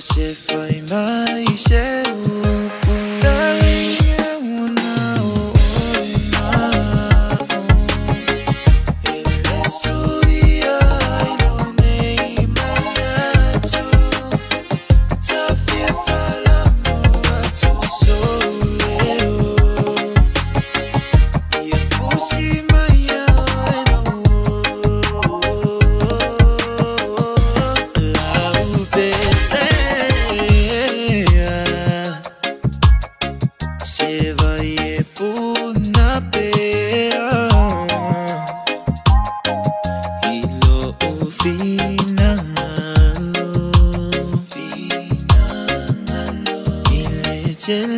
So if I may say Dahil Iletele